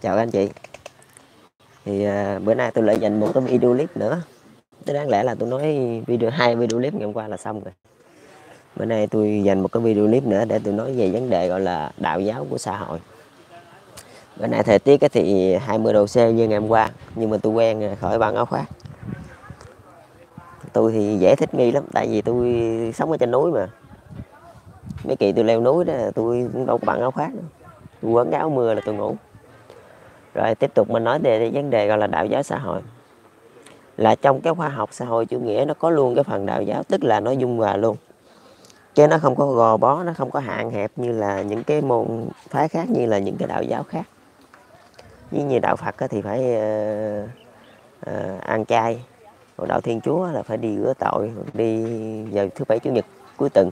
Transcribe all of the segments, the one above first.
chào các anh chị. Thì à, bữa nay tôi lại dành một cái video clip nữa. Tôi đáng lẽ là tôi nói video hai video clip ngày hôm qua là xong rồi. Bữa nay tôi dành một cái video clip nữa để tôi nói về vấn đề gọi là đạo giáo của xã hội. Bữa nay thời tiết thì 20 độ C như ngày hôm qua nhưng mà tôi quen khỏi băng áo khoác. Tôi thì dễ thích nghi lắm tại vì tôi sống ở trên núi mà. Mấy kỳ tôi leo núi đó tôi cũng đâu có bằng áo khoác đâu. tôi quấn áo mưa là tôi ngủ rồi tiếp tục mình nói về vấn đề gọi là đạo giáo xã hội. Là trong cái khoa học xã hội chủ nghĩa nó có luôn cái phần đạo giáo tức là nó dung hòa luôn. Chứ nó không có gò bó nó không có hạn hẹp như là những cái môn phái khác như là những cái đạo giáo khác. Như như đạo Phật thì phải uh, uh, ăn chay còn đạo Thiên Chúa là phải đi rửa tội đi vào thứ bảy chủ nhật cuối tuần.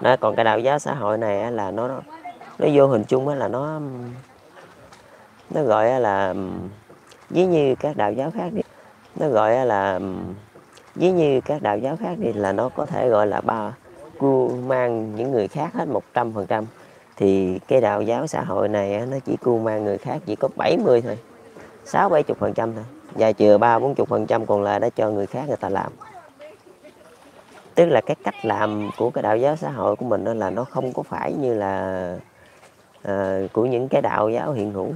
Nó còn cái đạo giáo xã hội này là nó nó vô hình chung là nó nó gọi là ví như các đạo giáo khác đi. Nó gọi là ví như các đạo giáo khác đi là nó có thể gọi là ba cu mang những người khác hết một trăm phần trăm. Thì cái đạo giáo xã hội này nó chỉ cu mang người khác chỉ có 70 thôi sáu bảy chục phần trăm thôi. Và chừa ba bốn chục phần trăm còn lại đã cho người khác người ta làm. Tức là cái cách làm của cái đạo giáo xã hội của mình đó là nó không có phải như là uh, của những cái đạo giáo hiện hữu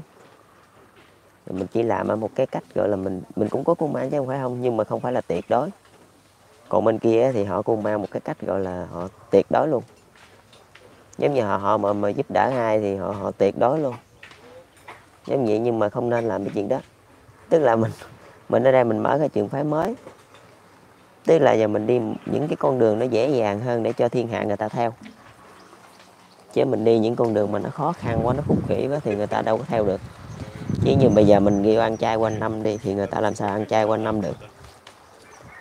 mình chỉ làm ở một cái cách gọi là mình mình cũng có cung mang chứ không phải không, nhưng mà không phải là tuyệt đối. Còn bên kia thì họ cung mang một cái cách gọi là họ tuyệt đối luôn. Giống như họ họ mà mà giúp đỡ ai thì họ họ tuyệt đối luôn. Giống vậy nhưng mà không nên làm cái chuyện đó. Tức là mình mình ở đây mình mở cái trường phái mới. Tức là giờ mình đi những cái con đường nó dễ dàng hơn để cho thiên hạ người ta theo. Chứ mình đi những con đường mà nó khó khăn quá, nó khúc khỉ quá thì người ta đâu có theo được chứ như bây giờ mình kêu ăn chay quanh năm đi, thì người ta làm sao ăn chay quanh năm được?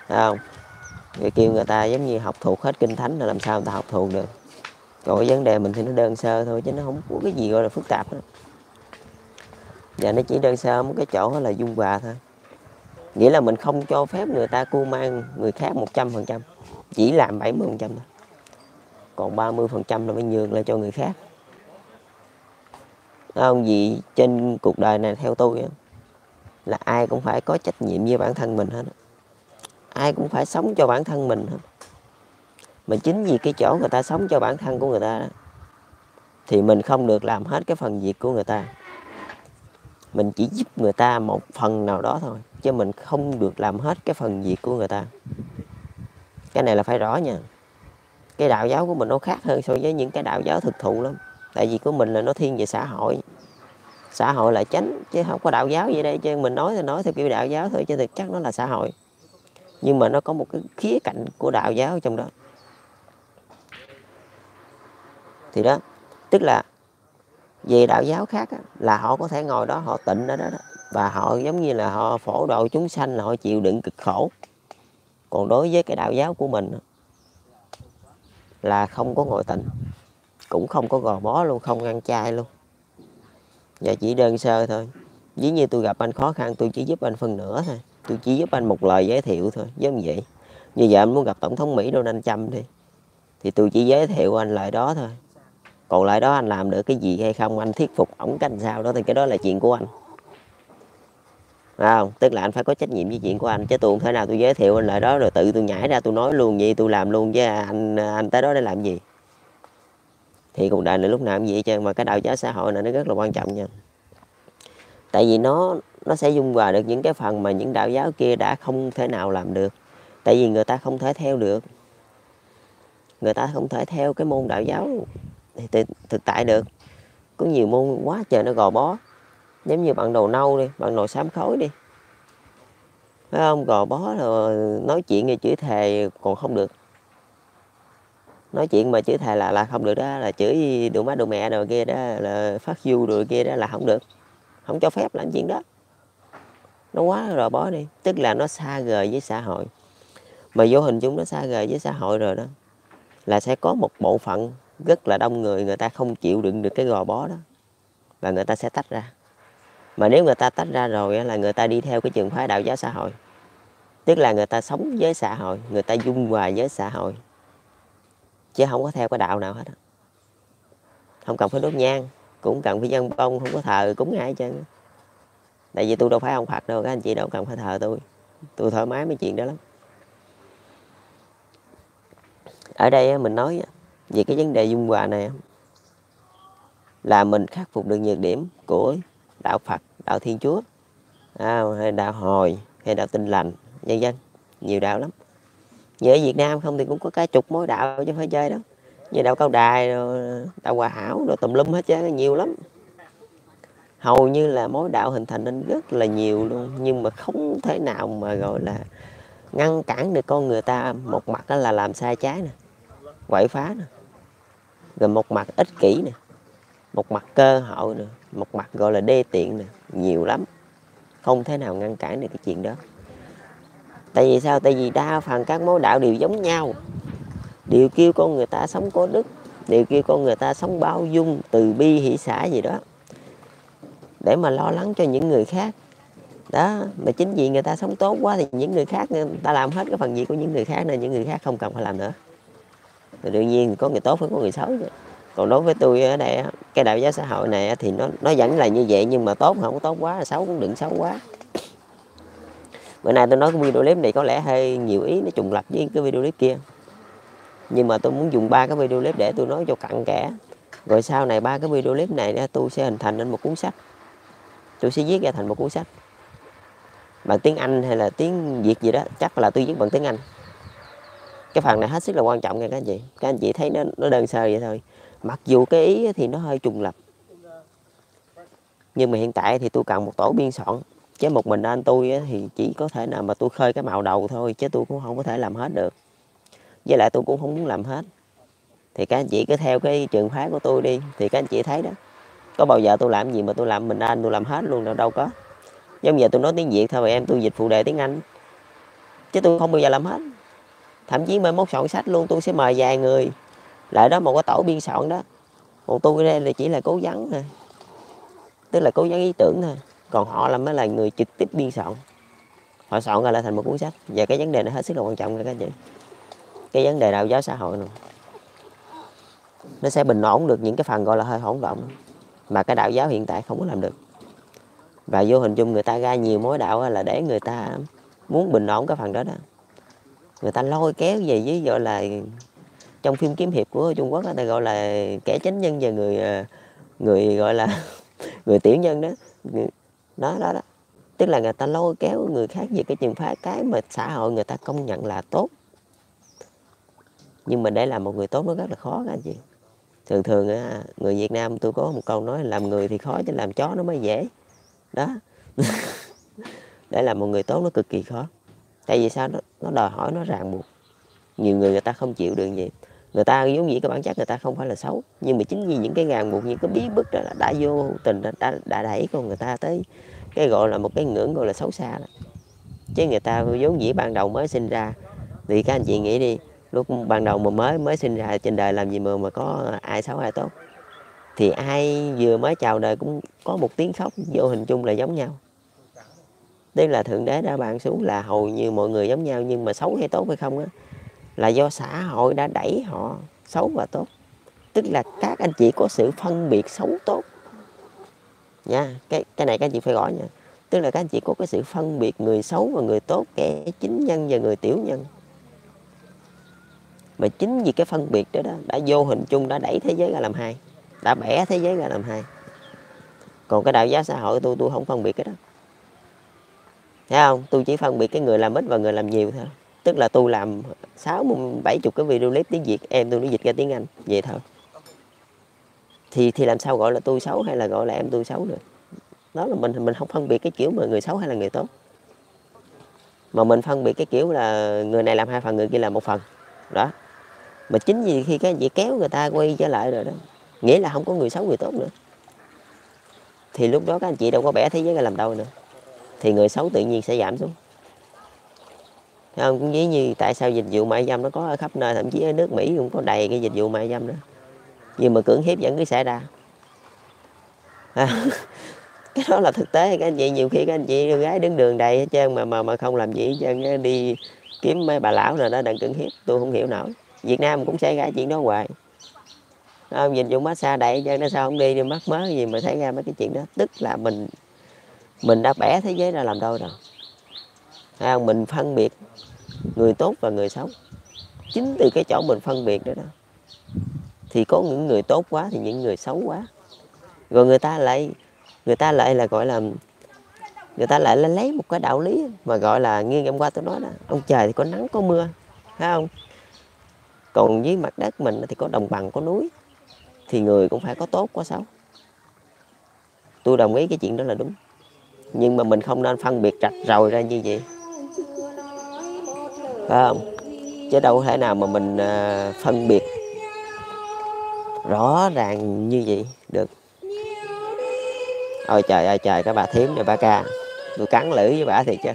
Thấy không? Người kêu người ta giống như học thuộc hết kinh thánh là làm sao người ta học thuộc được? Còn cái vấn đề mình thì nó đơn sơ thôi, chứ nó không có cái gì gọi là phức tạp đó và nó chỉ đơn sơ một cái chỗ là dung hòa thôi. Nghĩa là mình không cho phép người ta cu mang người khác một trăm phần trăm, chỉ làm 70 phần trăm thôi. Còn 30 phần trăm là phải nhường lại cho người khác không gì trên cuộc đời này theo tôi là ai cũng phải có trách nhiệm với bản thân mình hết ai cũng phải sống cho bản thân mình hết. Mà chính vì cái chỗ người ta sống cho bản thân của người ta đó, thì mình không được làm hết cái phần việc của người ta. Mình chỉ giúp người ta một phần nào đó thôi chứ mình không được làm hết cái phần việc của người ta. Cái này là phải rõ nha. Cái đạo giáo của mình nó khác hơn so với những cái đạo giáo thực thụ lắm tại vì của mình là nó thiên về xã hội. Xã hội là chánh chứ không có đạo giáo gì đây chứ mình nói thì nói theo kiểu đạo giáo thôi chứ thực chất nó là xã hội. Nhưng mà nó có một cái khía cạnh của đạo giáo trong đó. Thì đó tức là về đạo giáo khác á, là họ có thể ngồi đó họ tịnh ở đó, đó. Và họ giống như là họ phổ độ chúng sanh là họ chịu đựng cực khổ. Còn đối với cái đạo giáo của mình là không có ngồi tịnh cũng không có gò bó luôn, không ăn chay luôn. Và chỉ đơn sơ thôi. Ví như tôi gặp anh khó khăn, tôi chỉ giúp anh phần nửa thôi. Tôi chỉ giúp anh một lời giới thiệu thôi, giống vậy. Như vậy anh muốn gặp tổng thống mỹ donald trump đi, thì tôi chỉ giới thiệu anh lại đó thôi. Còn lại đó anh làm được cái gì hay không, anh thuyết phục ổng canh sao đó, thì cái đó là chuyện của anh. Phải không? Tức là anh phải có trách nhiệm với chuyện của anh, chứ tôi không thể nào tôi giới thiệu anh lại đó rồi tự tôi nhảy ra tôi nói luôn vậy tôi làm luôn, chứ anh anh tới đó để làm gì? Thì cuộc đời này lúc nào cũng vậy chứ, mà cái đạo giáo xã hội này nó rất là quan trọng nha. Tại vì nó nó sẽ dung hòa được những cái phần mà những đạo giáo kia đã không thể nào làm được. Tại vì người ta không thể theo được. Người ta không thể theo cái môn đạo giáo thì thực tại được. Có nhiều môn quá trời nó gò bó. Giống như bạn đầu nâu đi, bạn đầu xám khối đi. Phải không? Gò bó rồi nói chuyện nghe chửi thề còn không được nói chuyện mà chửi thề là là không được đó, là chửi đồ má đồ mẹ rồi kia đó, là phát du rồi kia đó là không được. Không cho phép làm chuyện đó. Nó quá rồi bó đi. Tức là nó xa rời với xã hội. Mà vô hình chúng nó xa rời với xã hội rồi đó. Là sẽ có một bộ phận rất là đông người người ta không chịu đựng được cái gò bó đó. Và người ta sẽ tách ra. Mà nếu người ta tách ra rồi là người ta đi theo cái trường phái đạo giáo xã hội. Tức là người ta sống với xã hội, người ta dung hòa với xã hội chứ không có theo cái đạo nào hết không cần phải đốt nhang cũng cần phải dân bông không có thờ cúng ai chứ, trơn tại vì tôi đâu phải ông phật đâu các anh chị đâu cần phải thờ tôi tôi thoải mái mấy chuyện đó lắm. Ở đây mình nói về cái vấn đề dung hòa này là mình khắc phục được nhược điểm của đạo Phật, đạo Thiên Chúa, à, hay đạo Hồi, hay đạo Tinh Lành, nhân dân, nhiều đạo lắm. Như ở Việt Nam không thì cũng có cả chục mối đạo chứ phải chơi đâu. Như đạo Cao Đài, đạo Hòa Hảo, rồi tùm lum hết chứ nhiều lắm. Hầu như là mối đạo hình thành nên rất là nhiều luôn, nhưng mà không thể nào mà gọi là ngăn cản được con người ta một mặt là làm sai trái nè, quậy phá nè, rồi một mặt ích kỷ nè một mặt cơ hội nè, một mặt gọi là đê tiện nè nhiều lắm không thể nào ngăn cản được cái chuyện đó tại vì sao? Tại vì đa phần các mối đạo đều giống nhau. Đều kêu con người ta sống có đức đều kêu con người ta sống bao dung, từ bi, hỷ xã gì đó. Để mà lo lắng cho những người khác. Đó, mà chính vì người ta sống tốt quá thì những người khác, người ta làm hết cái phần gì của những người khác nên những người khác không cần phải làm nữa. Thì đương nhiên có người tốt phải có người xấu chứ. Còn đối với tôi ở đây cái đạo giáo xã hội này thì nó nó vẫn là như vậy nhưng mà tốt không tốt quá, xấu cũng đừng xấu quá bữa nay tôi nói cái video clip này có lẽ hơi nhiều ý nó trùng lập với cái video clip kia. Nhưng mà tôi muốn dùng ba cái video clip để tôi nói cho cặn kẽ. Rồi sau này ba cái video clip này tôi sẽ hình thành nên một cuốn sách. Tôi sẽ viết ra thành một cuốn sách. Bằng tiếng Anh hay là tiếng Việt gì đó, chắc là tôi viết bằng tiếng Anh. Cái phần này hết sức là quan trọng nha các anh chị. Các anh chị thấy nó nó đơn sơ vậy thôi. Mặc dù cái ý thì nó hơi trùng lập nhưng mà hiện tại thì tôi cần một tổ biên soạn chứ một mình anh tôi thì chỉ có thể nào mà tôi khơi cái màu đầu thôi, chứ tôi cũng không có thể làm hết được. Với lại tôi cũng không muốn làm hết. Thì các anh chị cứ theo cái trường phái của tôi đi, thì các anh chị thấy đó. Có bao giờ tôi làm gì mà tôi làm mình anh, tôi làm hết luôn đâu đâu có. Giống giờ tôi nói tiếng việt thôi, em tôi dịch phụ đề tiếng anh. Chứ tôi không bao giờ làm hết. Thậm chí mai mốt soạn sách luôn, tôi sẽ mời vài người. Lại đó một cái tổ biên soạn đó. Còn tôi đây là chỉ là cố gắng thôi. Tức là cố gắng ý tưởng thôi còn họ là mới là người trực tiếp biên soạn. Họ soạn ra lại thành một cuốn sách. Và cái vấn đề này hết sức là quan trọng các chị. Cái vấn đề đạo giáo xã hội này. Nó sẽ bình ổn được những cái phần gọi là hơi hỗn động mà cái đạo giáo hiện tại không có làm được. Và vô hình chung người ta ra nhiều mối đạo là để người ta muốn bình ổn cái phần đó đó. Người ta lôi kéo về với gọi là trong phim kiếm hiệp của Trung Quốc ta gọi là kẻ chánh nhân và người à, người gọi là người tiểu nhân đó đó đó đó. Tức là người ta lôi kéo người khác về cái trường phái cái mà xã hội người ta công nhận là tốt. Nhưng mà để làm một người tốt nó rất là khó các anh chị. Thường thường người Việt Nam tôi có một câu nói làm người thì khó chứ làm chó nó mới dễ. Đó. Để làm một người tốt nó cực kỳ khó. Tại vì sao nó, nó đòi hỏi nó ràng buộc. Nhiều người người ta không chịu được gì người ta giống như cái bản chất người ta không phải là xấu nhưng mà chính vì những cái ràng buộc những cái bí bức đó là đã vô tình đã, đã đẩy con người ta tới cái gọi là một cái ngưỡng gọi là xấu xa đó. Chứ người ta vốn dĩ ban đầu mới sinh ra. Thì các anh chị nghĩ đi lúc ban đầu mà mới mới sinh ra trên đời làm gì mà mà có ai xấu ai tốt? Thì ai vừa mới chào đời cũng có một tiếng khóc vô hình chung là giống nhau. Tức là thượng đế đã ban xuống là hầu như mọi người giống nhau nhưng mà xấu hay tốt hay không á là do xã hội đã đẩy họ xấu và tốt. Tức là các anh chị có sự phân biệt xấu tốt. Nha cái cái này các anh chị phải gọi nha. Tức là các anh chị có cái sự phân biệt người xấu và người tốt kẻ chính nhân và người tiểu nhân. Mà chính vì cái phân biệt đó, đó đã vô hình chung đã đẩy thế giới ra làm hai đã bẻ thế giới ra làm hai. Còn cái đạo giáo xã hội tôi tôi không phân biệt cái đó. Thấy không? Tôi chỉ phân biệt cái người làm ít và người làm nhiều thôi tức là tôi làm sáu bảy chục cái video clip tiếng việt, em tôi nó dịch ra tiếng anh, vậy thôi. Thì thì làm sao gọi là tôi xấu hay là gọi là em tôi xấu được? Đó là mình mình không phân biệt cái kiểu mà người xấu hay là người tốt. Mà mình phân biệt cái kiểu là người này làm hai phần, người kia làm một phần. Đó. Mà chính vì khi cái gì kéo người ta quay trở lại rồi đó, nghĩa là không có người xấu, người tốt nữa. Thì lúc đó các anh chị đâu có bẻ thế giới ra làm đâu nữa. Thì người xấu tự nhiên sẽ giảm xuống không cũng ví như tại sao dịch vụ mại dâm nó có ở khắp nơi thậm chí ở nước Mỹ cũng có đầy cái dịch vụ mại dâm đó. Nhưng mà cưỡng hiếp vẫn cứ xảy ra. À, cái đó là thực tế các anh chị nhiều khi các anh chị gái đứng đường đầy hết trơn mà mà mà không làm gì hết trơn đi kiếm mấy bà lão nào đó đang cưỡng hiếp tôi không hiểu nổi. Việt Nam cũng xảy ra chuyện đó hoài. Không dịch vụ massage đầy, cho nó sao không đi đi mắc mớ gì mà thấy ra mấy cái chuyện đó. Tức là mình mình đã bẻ thế giới ra làm đôi rồi. Thấy không? mình phân biệt người tốt và người xấu. Chính từ cái chỗ mình phân biệt đó đó. Thì có những người tốt quá thì những người xấu quá. Rồi người ta lại, người ta lại là gọi là, người ta lại lấy một cái đạo lý mà gọi là nghiêng hôm qua tôi nói đó. Ông trời thì có nắng có mưa, phải không? Còn dưới mặt đất mình thì có đồng bằng, có núi, thì người cũng phải có tốt, có xấu. Tôi đồng ý cái chuyện đó là đúng. Nhưng mà mình không nên phân biệt rạch ròi ra như vậy phải không? Chứ đâu thể nào mà mình ờ, phân biệt rõ ràng như vậy được. Ôi trời ơi, trời các bà thím này ba ca. Tôi cắn lưỡi với bà thiệt chứ.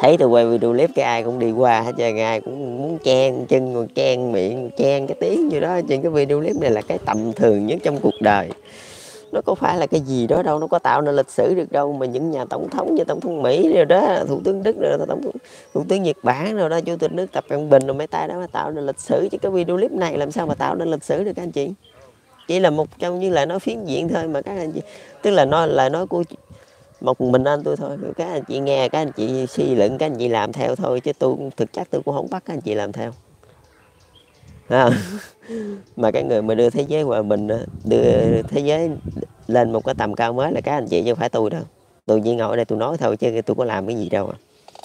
Thấy tôi quay video clip cái ai cũng đi qua hết trơn, ai cũng muốn chen chân, rồi chen miệng chen cái tiếng như đó. Trên cái video clip này là cái tầm thường nhất trong cuộc đời nó có phải là cái gì đó đâu, nó có tạo nên lịch sử được đâu, mà những nhà tổng thống như tổng thống mỹ rồi đó, thủ tướng đức rồi tổng thủ tướng nhật bản rồi đó, chủ tịch nước tập cận bình rồi mấy tay đó mà tạo nên lịch sử. Chứ cái video clip này làm sao mà tạo nên lịch sử được các anh chị? Chỉ là một trong như là nó phiến diện thôi mà các anh chị. Tức là nó là nói của một mình anh tôi thôi. Các anh chị nghe, các anh chị suy luận, các anh chị làm theo thôi, chứ tôi thực chất tôi cũng không bắt các anh chị làm theo. mà cái người mà đưa thế giới hòa bình đưa thế giới lên một cái tầm cao mới là các anh chị chứ không phải tôi đâu. Tôi chỉ ngồi ở đây tôi nói thôi chứ tôi có làm cái gì đâu à.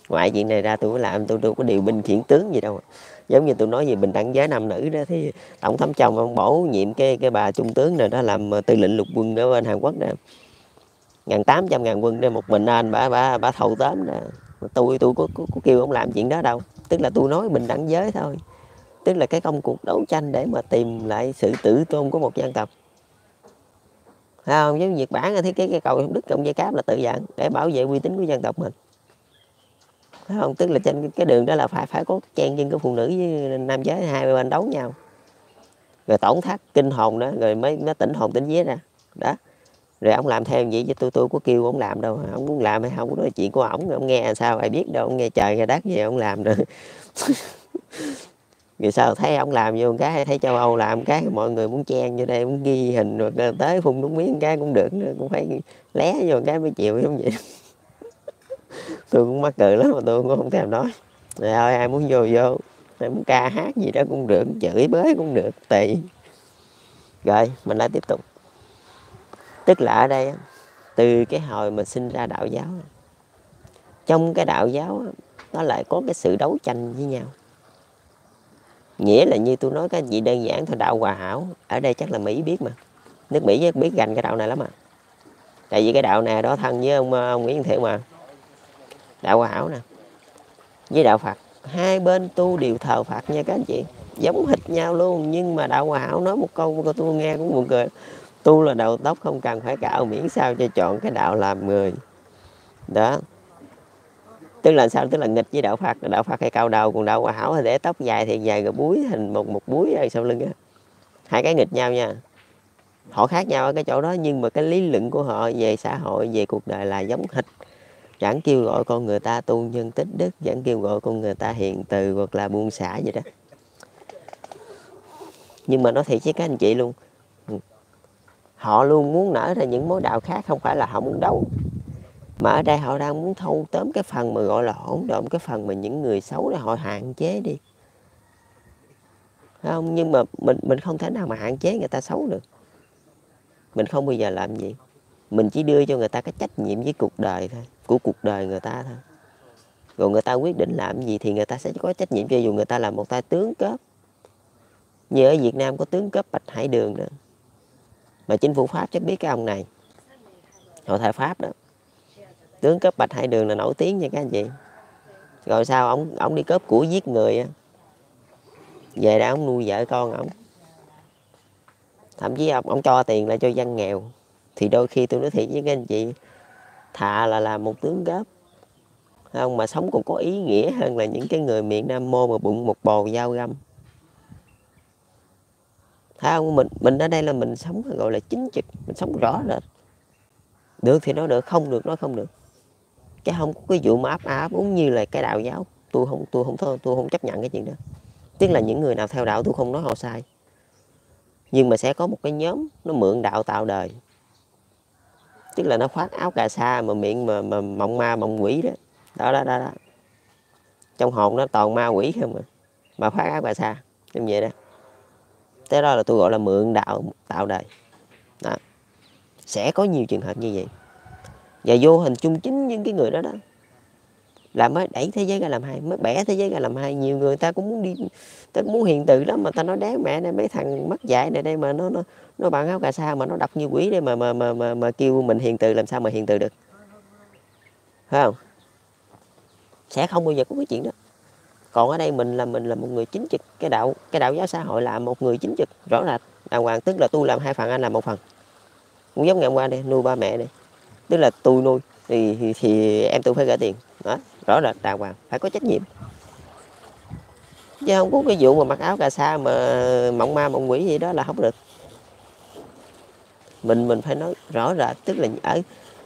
ngoại chuyện này ra tôi có làm tôi tôi có điều binh khiển tướng gì đâu à. giống như tôi nói về bình đẳng giới nam nữ đó thì tổng thống chồng ông bổ nhiệm cái cái bà trung tướng này đó làm ờ, tư lệnh lục quân ở bên Hàn Quốc đó ngàn tám trăm ngàn quân đây một mình anh bà bà bà thầu tóm đó tôi tôi có, có, có kêu ông làm chuyện đó đâu. Tức là tôi nói bình đẳng giới thôi tức là cái công cuộc đấu tranh để mà tìm lại sự tử tôn của một dân tộc. À, không? Giống Nhật Bản thì cái cái cầu Đức Cộng dây cáp là tự dạng để bảo vệ uy tín của dân tộc mình. Thấy không? Tức là trên cái đường đó là phải phải có chen chân của phụ nữ với nam giới hai bên đấu nhau. Rồi tổn thất kinh hồn đó rồi mới nó tỉnh hồn tỉnh vía ra. Đó. Rồi ông làm theo vậy chứ tôi tôi có kêu ông làm đâu. Ông muốn làm hay không có nói chuyện của ổng ông nghe sao ai biết đâu. Ông nghe trời nghe đất gì ông làm rồi vì sao, thấy ông làm vô cái hay thấy châu âu làm cái, mọi người muốn chen vô đây, muốn ghi hình rồi tới phun đúng miếng cái cũng được nữa cũng phải lé vô cái mới chịu, giống vậy. Tôi cũng mắc cười lắm mà tôi cũng không thèm nói. Rồi ơi ai muốn vô vô, ai muốn ca hát gì đó cũng được, chửi bới cũng được, tùy. Rồi, mình lại tiếp tục. Tức là ở đây từ cái hồi mình sinh ra đạo giáo, trong cái đạo giáo nó lại có cái sự đấu tranh với nhau nghĩa là như tôi nói cái gì đơn giản thôi đạo hòa hảo. Ở đây chắc là mỹ biết mà. Nước mỹ biết gành cái đạo này lắm à. Tại vì cái đạo này đó thân với ông ông nguyễn thiệu mà. Đạo hòa hảo nè. Với đạo phật hai bên tu đều thờ phật nha các anh chị. Giống hệt nhau luôn. Nhưng mà đạo hòa hảo nói một câu mà tôi nghe cũng buồn cười. Tu là đầu tóc không cần phải cạo miễn sao cho chọn cái đạo làm người. Đó tức là sao? Tức là nghịch với đạo phật. Đạo phật hay cao đầu, còn đạo hòa hảo thì để tóc dài thì dài rồi búi, hình một một búi ở sau lưng á. Hai cái nghịch nhau nha. Họ khác nhau ở cái chỗ đó, nhưng mà cái lý luận của họ về xã hội, về cuộc đời là giống hệt. Chẳng kêu gọi con người ta tu nhân tích đức vẫn kêu gọi con người ta hiện từ hoặc là buông xả vậy đó. Nhưng mà nói thiệt với các anh chị luôn. Họ luôn muốn nở ra những mối đạo khác, không phải là họ muốn đấu mà ở đây họ đang muốn thâu tóm cái phần mà gọi là hỗn độn, cái phần mà những người xấu này họ hạn chế đi. Không? Nhưng mà mình mình không thể nào mà hạn chế người ta xấu được. Mình không bao giờ làm gì. Mình chỉ đưa cho người ta cái trách nhiệm với cuộc đời thôi, của cuộc đời người ta thôi. Rồi người ta quyết định làm gì thì người ta sẽ có trách nhiệm cho dù người ta là một tay tướng cấp. Như ở Việt Nam có tướng cấp Bạch Hải Đường nữa mà chính phủ Pháp chắc biết cái ông này, họ thay Pháp đó tướng cấp bạch hai đường là nổi tiếng nha các anh chị. Rồi sao ông ông đi cướp của giết người á. Về đã ông nuôi vợ con ông thậm chí ông, ông cho tiền lại cho dân nghèo. Thì đôi khi tôi nói thiệt với các anh chị thà là làm một tướng cấp. Không mà sống còn có ý nghĩa hơn là những cái người miền Nam Mô mà bụng một bò dao găm. Thấy không mình mình ở đây là mình sống gọi là chính trực mình sống rõ rệt. Được thì nói được không được nói không được chứ không có cái vụ mà áp áp cũng như là cái đạo giáo. Tôi không tôi không tôi, tôi không chấp nhận cái chuyện đó. Tức là những người nào theo đạo tôi không nói họ sai. Nhưng mà sẽ có một cái nhóm nó mượn đạo tạo đời. Tức là nó khoác áo cà sa mà miệng mà, mà mộng ma mộng quỷ đó. Đó đó đó, đó. trong hồn nó toàn ma quỷ không mà mà khoác áo cà sa như vậy đó. Thế đó là tôi gọi là mượn đạo tạo đời. Đó. sẽ có nhiều trường hợp như vậy và vô hình chung chính những cái người đó đó là mới đẩy thế giới ra làm hai mới bẻ thế giới ra làm hai. Nhiều người ta cũng muốn đi ta cũng muốn hiền từ đó mà ta nói đáng mẹ này mấy thằng mất dạy này đây mà nó nó nó bằng áo cà sa mà nó đập như quỷ đây mà mà mà mà, mà kêu mình hiền từ làm sao mà hiền từ được? Phải không? Sẽ không bao giờ có cái chuyện đó. Còn ở đây mình là mình là một người chính trực. Cái đạo cái đạo giáo xã hội là một người chính trực rõ ràng đàng hoàng tức là tôi làm hai phần anh làm một phần. Cũng giống ngày hôm qua đây nuôi ba mẹ đây tức là tôi nuôi thì, thì, thì em tôi phải trả tiền. Đó rõ là đàng hoàng phải có trách nhiệm. Chứ không có cái vụ mà mặc áo cà sa mà mộng ma mộng quỷ gì đó là không được. Mình mình phải nói rõ ràng tức là ở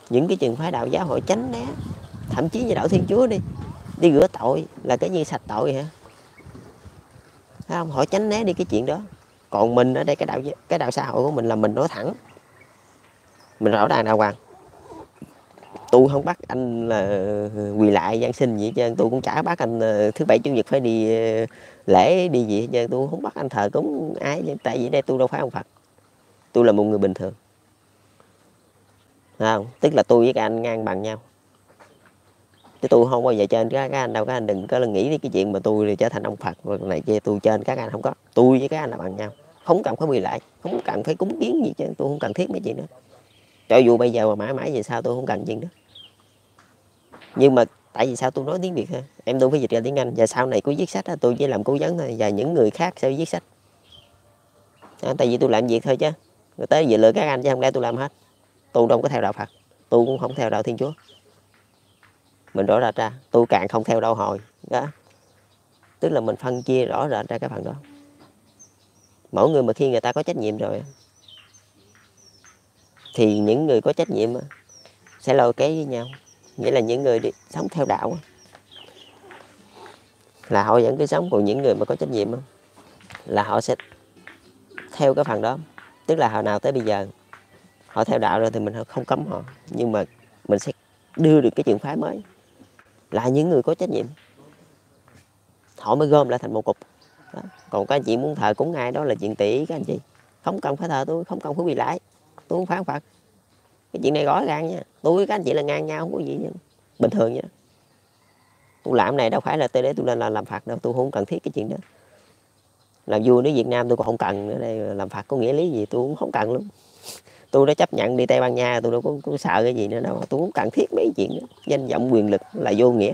những cái trường phái đạo giáo hội tránh né thậm chí như đạo thiên chúa đi đi rửa tội là cái như sạch tội hả? Thấy không? Họ tránh né đi cái chuyện đó. Còn mình ở đây cái đạo cái đạo xã hội của mình là mình nói thẳng. Mình rõ ràng đàng hoàng tôi không bắt anh là quỳ lại giáng sinh gì chứ tôi cũng chả bắt anh ờ, thứ bảy chủ nhật phải đi ờ, lễ đi gì chứ tôi không bắt anh thờ cúng ai tại vì đây tôi đâu phải ông phật. Tôi là một người bình thường. Không? Tức là tôi với các anh ngang bằng nhau. Chứ tôi không bao giờ trên các, các anh đâu. Các anh đừng có nghĩ đến cái chuyện mà tôi thì trở thành ông phật rồi này kia. Tôi trên các anh không có. Tôi với các anh là bằng nhau. Không cần phải quỳ lại. Không cần phải cúng kiến gì chứ tôi không cần thiết mấy chuyện đó. Cho dù bây giờ mà mãi mãi về sao tôi không cần chuyện đó nhưng mà tại vì sao tôi nói tiếng việt ha em tôi phải dịch ra tiếng anh. Và sau này cứ viết sách tôi chỉ làm cố vấn thôi. Và những người khác sẽ viết sách. À, tại vì tôi làm việc thôi chứ. Rồi tới về lựa các anh chứ không lẽ tôi làm hết. Tôi đâu có theo đạo phật. Tôi cũng không theo đạo thiên chúa. Mình rõ ràng ra. Tôi càng không theo đạo hồi. Đó. Tức là mình phân chia rõ ràng ra cái phần đó. Mỗi người mà khi người ta có trách nhiệm rồi thì những người có trách nhiệm sẽ lôi kéo với nhau nghĩa là những người đi, sống theo đạo. Là họ vẫn cứ sống còn những người mà có trách nhiệm là họ sẽ theo cái phần đó. Tức là hồi nào tới bây giờ họ theo đạo rồi thì mình không cấm họ. Nhưng mà mình sẽ đưa được cái trường phái mới. Là những người có trách nhiệm. Họ mới gom lại thành một cục. Đó. còn các anh chị muốn thờ cúng ai đó là chuyện tỷ các anh chị. Không cần phải thờ tôi không cần phải bị lại. Tôi không phán phật cái chuyện này rõ ràng nha. Tôi với các anh chị là ngang nhau không có gì nha bình thường nha. Tôi làm này đâu phải là tôi để tôi lên là làm phật đâu. Tôi không cần thiết cái chuyện đó. Làm vua nước Việt Nam tôi còn không cần nữa đây. Làm phật có nghĩa lý gì tôi cũng không cần luôn tôi đã chấp nhận đi Tây Ban Nha tôi đâu có, có sợ cái gì nữa đâu. Tôi cũng cần thiết mấy chuyện đó. Danh vọng quyền lực là vô nghĩa.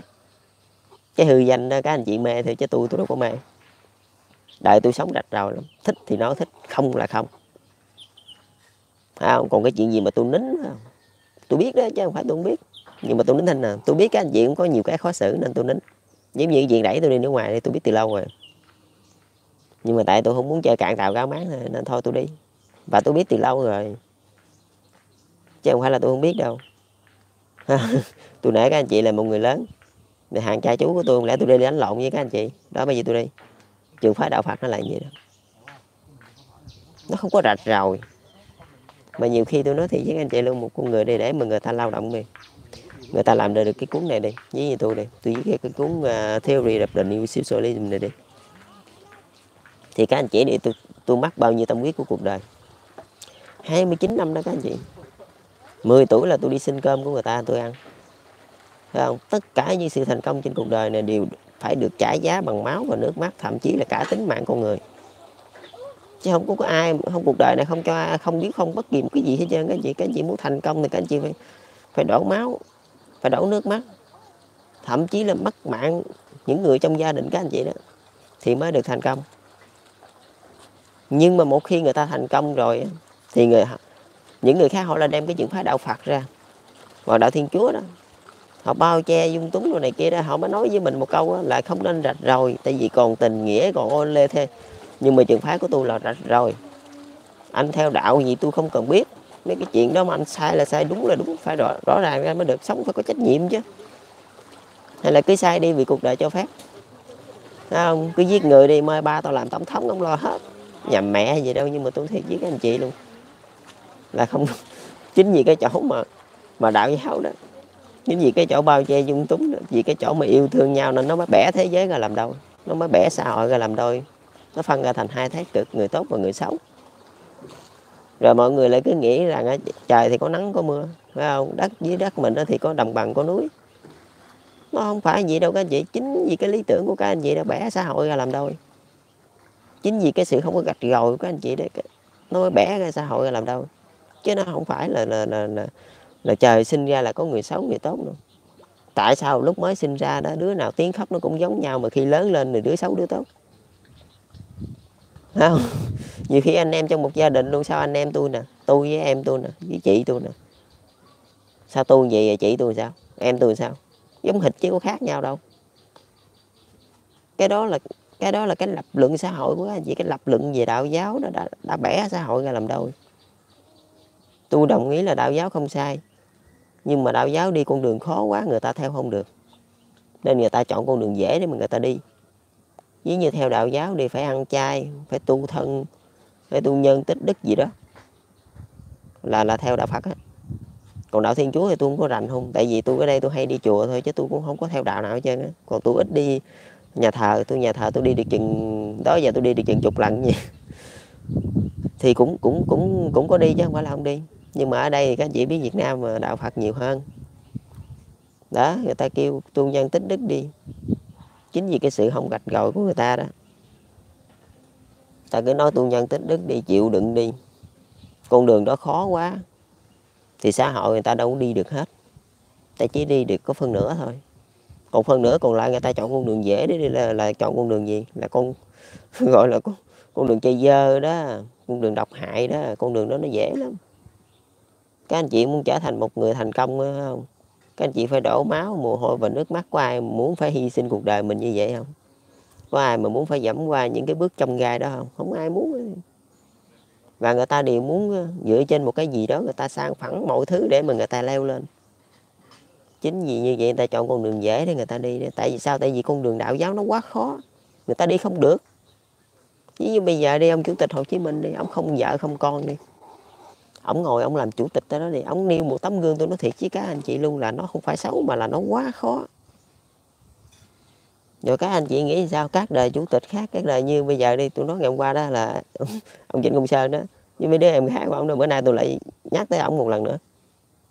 Cái hư danh đó các anh chị mê thôi chứ tôi tôi đâu có mê. Đời tôi sống rạch rào lắm. Thích thì nói thích không là không à, còn cái chuyện gì mà tôi nín tôi biết đó chứ không phải tôi không biết. Nhưng mà tôi nín thanh nè à. tôi biết các anh chị cũng có nhiều cái khó xử nên tôi nín. Giống như chuyện đẩy tôi đi nước ngoài thì tôi biết từ lâu rồi. Nhưng mà tại tôi không muốn chơi cạn tàu cáo máng nên thôi tôi đi. Và tôi biết từ lâu rồi. Chứ không phải là tôi không biết đâu. Tôi nể các anh chị là một người lớn. Thì hàng cha chú của tôi không lẽ tôi đi đánh lộn với các anh chị? Đó bây giờ tôi đi. Trường phái đạo phật nó lại vậy đó. Nó không có rạch rồi mà nhiều khi tôi nói thì với anh chị luôn một con người đi để mà người ta lao động đi. Người ta làm được được cái cuốn này đi với như tôi đi. Tôi viết cái cuốn uh, theory of the new socialism này đi. Thì các anh chị đi tôi tôi mắc bao nhiêu tâm huyết của cuộc đời. 29 năm đó các anh chị. 10 tuổi là tôi đi xin cơm của người ta tôi ăn. Thấy không? tất cả những sự thành công trên cuộc đời này đều phải được trả giá bằng máu và nước mắt thậm chí là cả tính mạng con người chứ không có ai không cuộc đời này không cho ai, không biết không bất kỳ một cái gì hết trơn. Các anh chị các anh chị muốn thành công thì các anh chị phải phải đổ máu phải đổ nước mắt. Thậm chí là mất mạng những người trong gia đình các anh chị đó thì mới được thành công. Nhưng mà một khi người ta thành công rồi thì người những người khác họ là đem cái chuyện phái đạo Phật ra. Và đạo Thiên Chúa đó họ bao che dung túng rồi này kia đó họ mới nói với mình một câu đó, là không nên rạch rồi tại vì còn tình nghĩa còn ôn lê thê nhưng mà trường phái của tôi là rạch rồi. Anh theo đạo gì tôi không cần biết. Mấy cái chuyện đó mà anh sai là sai đúng là đúng. Phải rõ, rõ ràng ra mới được. Sống phải có trách nhiệm chứ. Hay là cứ sai đi vì cuộc đời cho phép. Thấy không? Cứ giết người đi mai ba tao làm tổng thống không lo hết. Nhầm mẹ gì đâu nhưng mà tôi thiệt với các anh chị luôn. Là không chính vì cái chỗ mà mà đạo giáo đó. Chính vì cái chỗ bao che dung túng đó, vì cái chỗ mà yêu thương nhau nên nó mới bẻ thế giới ra làm đâu nó mới bẻ xã hội ra làm đôi nó phân ra thành hai thái cực người tốt và người xấu. Rồi mọi người lại cứ nghĩ rằng ờ, trời thì có nắng có mưa. Phải không? Đất dưới đất mình đó thì có đồng bằng có núi. Nó không phải vậy đâu các anh chị. Chính vì cái lý tưởng của các anh chị đã bẻ xã hội ra làm đôi. Chính vì cái sự không có gạch gòi của các anh chị đấy nó mới bẻ ra xã hội ra làm đôi. Chứ nó không phải là là, là, là, là trời sinh ra là có người xấu người tốt đâu. Tại sao lúc mới sinh ra đó đứa nào tiếng khóc nó cũng giống nhau mà khi lớn lên thì đứa xấu đứa tốt? Không nhiều khi anh em trong một gia đình luôn sao anh em tôi nè tôi với em tôi nè với chị tôi nè. Sao tôi vậy chị tôi sao em tôi sao? Giống hệt chứ có khác nhau đâu. Cái đó là cái đó là cái lập luận xã hội của anh chị cái lập luận về đạo giáo đó đã, đã bẻ xã hội ra làm đôi. Tôi đồng ý là đạo giáo không sai nhưng mà đạo giáo đi con đường khó quá người ta theo không được. Nên người ta chọn con đường dễ để mà người ta đi ví như theo đạo giáo thì phải ăn chay, phải tu thân, phải tu nhân, tích đức gì đó. Là là theo đạo phật á. Còn đạo thiên chúa thì tôi không có rành không tại vì tôi ở đây tôi hay đi chùa thôi, chứ tôi cũng không có theo đạo nào hết trơn á. Còn tôi ít đi nhà thờ, tôi nhà thờ tôi đi được chừng, đó giờ tôi đi được chừng chục lần gì thì cũng cũng cũng cũng có đi chứ không phải là không đi. Nhưng mà ở đây thì các anh chị biết Việt Nam mà đạo Phật nhiều hơn. Đó, người ta kêu tu nhân tích đức đi chính vì cái sự không gạch gòi của người ta đó. Ta cứ nói tu nhân tích đức đi chịu đựng đi. Con đường đó khó quá. Thì xã hội người ta đâu có đi được hết. Ta chỉ đi được có phân nửa thôi. Còn phân nửa còn lại người ta chọn con đường dễ để đi là, là chọn con đường gì? Là con gọi là con, con đường chơi dơ đó con đường độc hại đó. Con đường đó nó dễ lắm. Các anh chị muốn trở thành một người thành công không? Các anh chị phải đổ máu, mồ hôi và nước mắt. Của ai muốn phải hy sinh cuộc đời mình như vậy không? Có ai mà muốn phải dẫm qua những cái bước trong gai đó không? Không ai muốn và người ta đều muốn dựa trên một cái gì đó người ta sang phẳng mọi thứ để mà người ta leo lên. Chính vì như vậy người ta chọn con đường dễ để người ta đi tại vì sao? Tại vì con đường đạo giáo nó quá khó. Người ta đi không được. Ví như bây giờ đi ông chủ tịch hồ chí minh đi, ông không vợ, không con đi ông ngồi ông làm chủ tịch tới đó thì ông nêu một tấm gương tôi nói thiệt với các anh chị luôn là nó không phải xấu mà là nó quá khó. Rồi các anh chị nghĩ sao? Các đời chủ tịch khác, các đời như bây giờ đi, tôi nói ngày hôm qua đó là ông Trịnh Công Sơn đó nhưng mấy đứa em khác của ông đó, bữa nay tôi lại nhắc tới ông một lần nữa.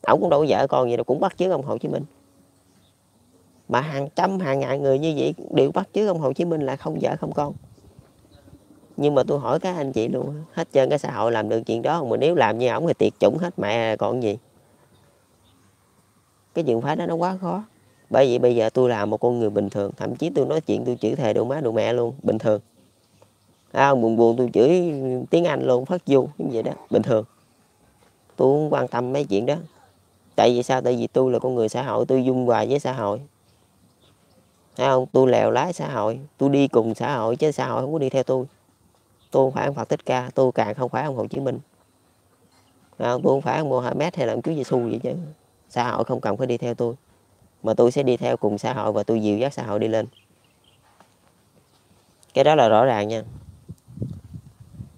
Ông cũng đâu có vợ con gì đâu, cũng bắt chước ông Hồ Chí Minh. Mà hàng trăm, hàng ngàn người như vậy đều bắt chước ông Hồ Chí Minh là không vợ không con nhưng mà tôi hỏi các anh chị luôn hết trơn cái xã hội làm được chuyện đó mà nếu làm như ổng thì tiệt chủng hết mẹ còn gì? Cái chuyện phái đó nó quá khó. Bởi vì bây giờ tôi là một con người bình thường thậm chí tôi nói chuyện tôi chửi thề đủ má đủ mẹ luôn bình thường. À, buồn buồn tôi chửi tiếng anh luôn phát du như vậy đó bình thường. Tôi không quan tâm mấy chuyện đó. Tại vì sao? Tại vì tôi là con người xã hội tôi dung hòa với xã hội. Thấy không? Tôi lèo lái xã hội tôi đi cùng xã hội chứ xã hội không có đi theo tôi tôi không phải ông Phật Thích Ca tôi càng không phải ông Hồ Chí Minh. Tôi không phải ông Mohammed hay là ông Chúa Giêsu gì chứ xã hội không cần phải đi theo tôi. Mà tôi sẽ đi theo cùng xã hội và tôi dìu dắt xã hội đi lên. Cái đó là rõ ràng nha.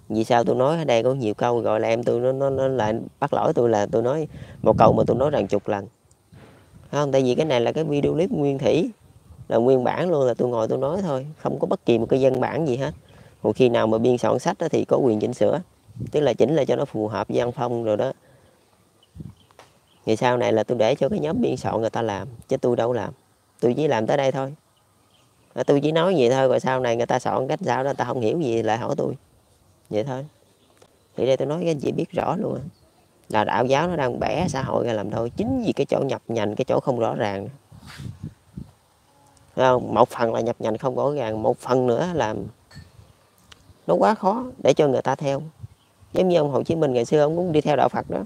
Vì sao tôi nói ở đây có nhiều câu gọi là em tôi nó nó, nó lại bắt lỗi tôi là tôi nói một câu mà tôi nói rằng chục lần. Không? Tại vì cái này là cái video clip nguyên thủy là nguyên bản luôn là tôi ngồi tôi nói thôi không có bất kỳ một cái văn bản gì hết còn khi nào mà biên soạn sách đó thì có quyền chỉnh sửa. Tức là chỉnh lại cho nó phù hợp với văn phong rồi đó. Ngày sau này là tôi để cho cái nhóm biên soạn người ta làm, chứ tôi đâu làm. Tôi chỉ làm tới đây thôi. À, tôi chỉ nói vậy thôi, rồi sau này người ta soạn cách sao đó, người ta không hiểu gì lại hỏi tôi. Vậy thôi. Thì đây tôi nói các anh chị biết rõ luôn là đạo giáo nó đang bẻ xã hội ra làm thôi chính vì cái chỗ nhập nhành cái chỗ không rõ ràng. Không? một phần là nhập nhành không rõ ràng, một phần nữa là nó quá khó để cho người ta theo. Giống như ông Hồ Chí Minh ngày xưa ông cũng đi theo đạo Phật đó.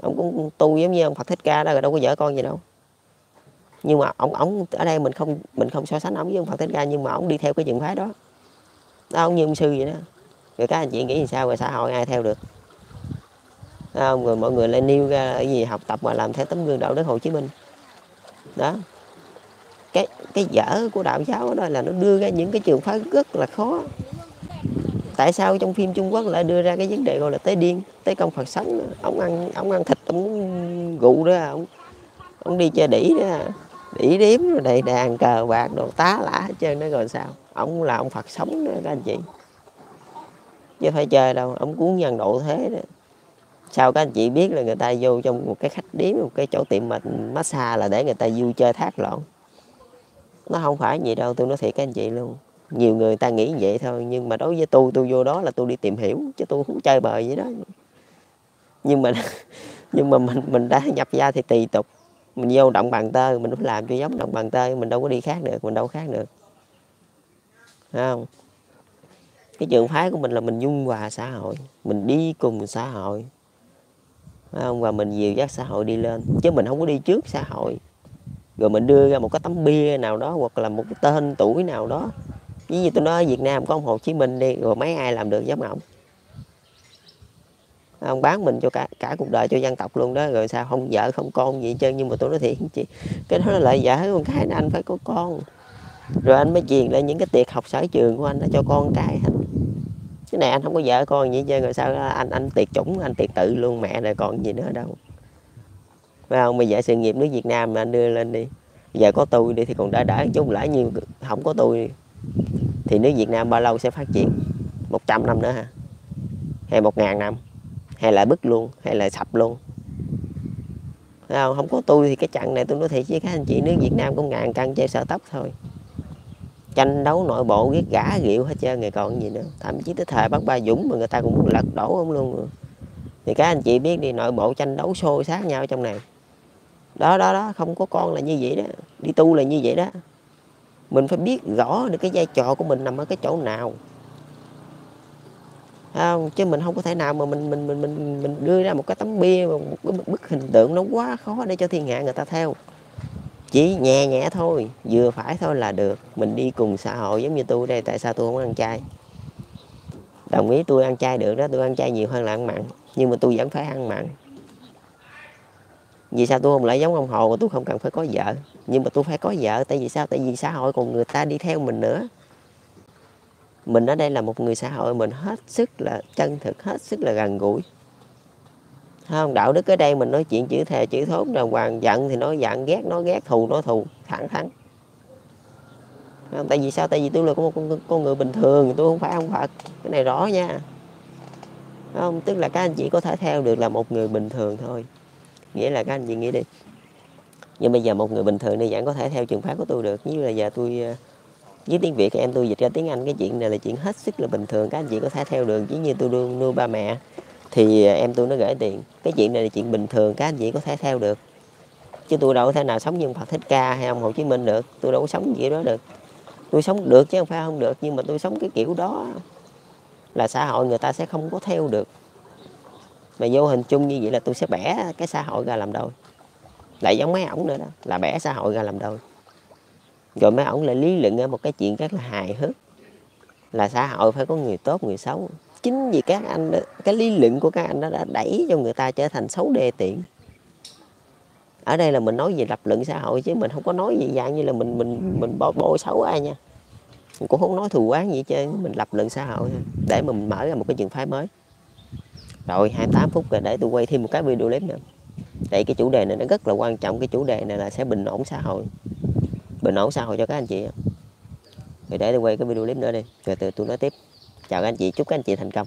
Ông cũng tu giống như ông Phật Thích Ca đó rồi đâu có vợ con gì đâu. Nhưng mà ông ông ở đây mình không mình không so sánh ông với ông Phật Thích Ca nhưng mà ông đi theo cái trường phái đó. Đó ông như ông sư vậy đó. Rồi các anh chị nghĩ sao về xã hội ai theo được? Đó, rồi mọi người lên nêu ra cái gì học tập mà làm theo tấm gương đạo đức Hồ Chí Minh. Đó. Cái cái dở của đạo giáo đó là nó đưa ra những cái trường phái rất là khó tại sao trong phim Trung Quốc lại đưa ra cái vấn đề gọi là tế điên tế công Phật sống? Ông ăn ông ăn thịt, ông gụ đó ông ông đi chơi đỉ đó đỉ điếm rồi đầy đàn cờ bạc đồ tá lả hết trơn đó rồi sao? Ông là ông Phật sống đó, các anh chị. Chứ phải chơi đâu, ông cuốn nhân độ thế đó. Sao các anh chị biết là người ta vô trong một cái khách điếm, một cái chỗ tiệm mà massage là để người ta vui chơi thác loạn? Nó không phải gì đâu tôi nói thiệt các anh chị luôn nhiều người ta nghĩ vậy thôi, nhưng mà đối với tôi tôi vô đó là tôi đi tìm hiểu, chứ tôi không chơi bời vậy đó. Nhưng mà nhưng mà mình mình đã nhập gia thì tùy tục. Mình vô động bàn tơ, mình phải làm cho giống động bàn tơ, mình đâu có đi khác được, mình đâu khác được. Thấy không? Cái trường phái của mình là mình dung hòa xã hội, mình đi cùng xã hội. Thấy không? Và mình dìu dắt xã hội đi lên. Chứ mình không có đi trước xã hội. Rồi mình đưa ra một cái tấm bia nào đó, hoặc là một cái tên tuổi nào đó ví dụ tôi nói ở Việt Nam có ông Hồ Chí Minh đi, rồi mấy ai làm được giống ổng. Ông bán mình cho cả cả cuộc đời cho dân tộc luôn đó, rồi sao không vợ không con gì chứ nhưng mà tôi nói thiệt chị cái đó là lợi vợ con cái anh phải có con. Rồi anh mới truyền lại những cái tiệc học sở trường của anh đó cho con cái anh. Cái này anh không có vợ con gì chứ rồi sao anh anh tiệc chủng, anh tiệc tự luôn, mẹ rồi còn gì nữa đâu. Phải không? Bây giờ sự nghiệp nước Việt Nam mà anh đưa lên đi. Giờ có tôi đi thì còn đỡ đỡ chút lại nhiều không có tôi thì nước Việt Nam bao lâu sẽ phát triển? 100 năm nữa hả? Hay một ngàn năm? Hay là bứt luôn? Hay là sập luôn? Thấy không? Không có tôi thì cái trận này tôi nói thiệt với các anh chị, nước Việt Nam cũng ngàn cân chơi sợ tóc thôi. Tranh đấu nội bộ, ghét gã rượu hết trơn ngày còn gì nữa. Thậm chí tới thời bác ba Dũng mà người ta cũng muốn lật đổ ông luôn rồi. thì các anh chị biết đi, nội bộ tranh đấu xô xát nhau trong này. Đó đó đó, không có con là như vậy đó. Đi tu là như vậy đó mình phải biết rõ được cái vai trò của mình nằm ở cái chỗ nào. Không? chứ mình không có thể nào mà mình mình mình mình mình đưa ra một cái tấm bia một cái bức hình tượng nó quá khó để cho thiên hạ người ta theo. Chỉ nhẹ nhẹ thôi, vừa phải thôi là được. Mình đi cùng xã hội giống như tôi đây, tại sao tôi không ăn chay? Đồng ý tôi ăn chay được đó, tôi ăn chay nhiều hơn là ăn mặn. Nhưng mà tôi vẫn phải ăn mặn vì sao tôi không lại giống ông hồ mà tôi không cần phải có vợ. Nhưng mà tôi phải có vợ tại vì sao? Tại vì xã hội còn người ta đi theo mình nữa. Mình ở đây là một người xã hội mình hết sức là chân thực hết sức là gần gũi. Không? Đạo đức ở đây mình nói chuyện chữ thề chữ thốt là hoàng giận thì nói giận ghét nói ghét thù nói thù thẳng thắn. Không? tại vì sao? Tại vì tôi là một con, con người bình thường tôi không phải ông phật. Cái này rõ nha. Không? Tức là các anh chị có thể theo được là một người bình thường thôi nghĩa là các anh chị nghĩ đi. Nhưng bây giờ một người bình thường thì vẫn có thể theo trường phái của tôi được. Như là giờ tôi ờ, với tiếng Việt em tôi dịch ra tiếng Anh cái chuyện này là chuyện hết sức là bình thường. Các anh chị có thể theo được. Chỉ như tôi nuôi, nuôi ba mẹ thì ờ, em tôi nó gửi tiền. Cái chuyện này là chuyện bình thường. Các anh chị có thể theo được. Chứ tôi đâu có thể nào sống như ông Phật Thích Ca hay ông Hồ Chí Minh được. Tôi đâu có sống gì đó được. Tôi sống được chứ không phải không được. Nhưng mà tôi sống cái kiểu đó là xã hội người ta sẽ không có theo được mà vô hình chung như vậy là tôi sẽ bẻ cái xã hội ra làm đôi. Lại giống mấy ổng nữa đó là bẻ xã hội ra làm đôi. Rồi mấy ổng lại lý luận ra một cái chuyện rất là hài hước là xã hội phải có người tốt người xấu. Chính vì các anh đó, cái lý luận của các anh đó đã đẩy cho người ta trở thành xấu đê tiện. Ở đây là mình nói về lập luận xã hội chứ mình không có nói gì dạng như là mình mình mình bôi, bôi xấu ai nha. Mình cũng không nói thù oán gì chứ mình lập luận xã hội để mà mình mở ra một cái trường phái mới rồi 28 phút rồi để tôi quay thêm một cái video clip nữa tại cái chủ đề này nó rất là quan trọng, cái chủ đề này là sẽ bình ổn xã hội. Bình ổn xã hội cho các anh chị rồi để tôi quay cái video clip nữa đi, rồi từ tôi nói tiếp. Chào các anh chị, chúc các anh chị thành công.